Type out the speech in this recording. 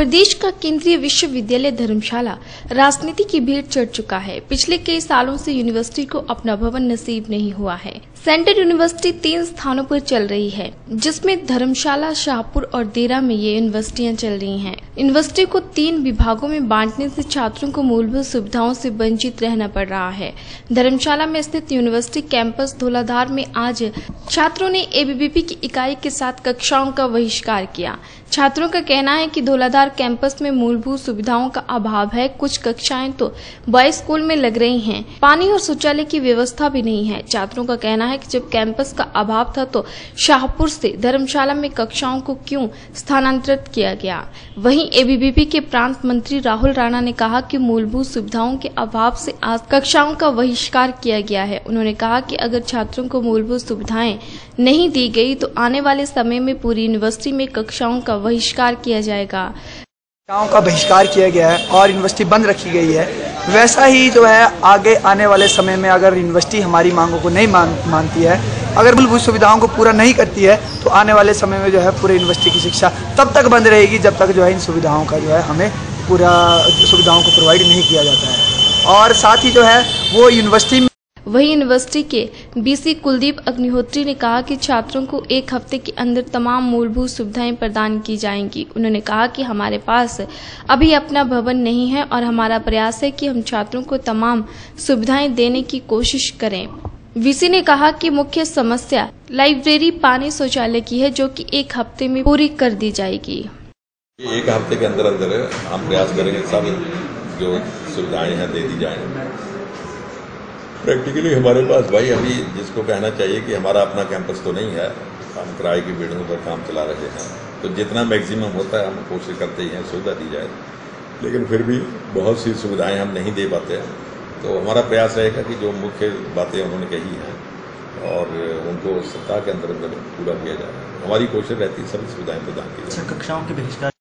प्रदेश का केंद्रीय विश्वविद्यालय धर्मशाला राजनीति की भीड़ चढ़ चुका है। पिछले कई सालों से यूनिवर्सिटी को अपना भवन नसीब नहीं हुआ है। सेंट्रल यूनिवर्सिटी तीन स्थानों पर चल रही है, जिसमें धर्मशाला, शाहपुर और देरा में ये यूनिवर्सिटियाँ चल रही हैं। यूनिवर्सिटी को तीन विभागों में बांटने से छात्रों को मूलभूत सुविधाओं से वंचित रहना पड़ रहा है। धर्मशाला में स्थित यूनिवर्सिटी कैंपस धोलाधार में आज छात्रों ने एबीवीपी की इकाई के साथ कक्षाओं का बहिष्कार किया। छात्रों का कहना है कि धौलाधार कैंपस में मूलभूत सुविधाओं का अभाव है, कुछ कक्षाएँ तो बॉयज़ स्कूल में लग रही हैं। पानी और शौचालय की व्यवस्था भी नहीं है। छात्रों का कहना है कि जब कैंपस का अभाव था तो शाहपुर से धर्मशाला में कक्षाओं को क्यों स्थानांतरित किया गया? वहीं एबीवीपी के प्रांत मंत्री राहुल राणा ने कहा कि मूलभूत सुविधाओं के अभाव से आज कक्षाओं का बहिष्कार किया गया है। उन्होंने कहा कि अगर छात्रों को मूलभूत सुविधाएँ नहीं दी गई तो आने वाले समय में पूरी यूनिवर्सिटी में कक्षाओं का बहिष्कार किया जाएगा। कक्षाओं का बहिष्कार किया गया है और यूनिवर्सिटी बंद रखी गई है। वैसा ही जो है, आगे आने वाले समय में अगर यूनिवर्सिटी हमारी मांगों को नहीं मान, मानती है, अगर मूलभूत सुविधाओं को पूरा नहीं करती है तो आने वाले समय में जो है पूरे यूनिवर्सिटी की शिक्षा तब तक बंद रहेगी जब तक जो है इन सुविधाओं का जो है हमें पूरा सुविधाओं को प्रोवाइड नहीं किया जाता है। और साथ ही जो है, वो यूनिवर्सिटी वहीं यूनिवर्सिटी के बीसी कुलदीप अग्निहोत्री ने कहा कि छात्रों को एक हफ़्ते के अंदर तमाम मूलभूत सुविधाएँ प्रदान की जाएँगी। उन्होंने कहा कि हमारे पास अभी अपना भवन नहीं है और हमारा प्रयास है कि हम छात्रों को तमाम सुविधाएँ देने की कोशिश करें। वीसी ने कहा कि मुख्य समस्या लाइब्रेरी पानी शौचालय की है, जो कि एक हफ़्ते में पूरी कर दी जाएगी। एक हफ़्ते के अंदर अंदर हम प्रयास करेंगे जो सुविधाएँ हैं दे दी जाएँ। प्रैक्टिकली हमारे पास भाई अभी जिसको कहना चाहिए कि हमारा अपना कैंपस तो नहीं है, हम किराए की बिल्डिंगों पर काम चला रहे हैं। तो जितना मैक्सिमम होता है, हम कोशिश करते ही हैं, सुविधा दी जाए। लेकिन फिर भी बहुत सी सुविधाएँ हम नहीं दे पाते। हैं तो हमारा प्रयास रहेगा कि जो मुख्य बातें उन्होंने कही हैं और उनको सप्ताह के अंदर अंदर पूरा किया जाए। हमारी कोशिश रहती है, सभी सुविधाएँ प्रदान की जाए। कक्षाओं के बहिष्कार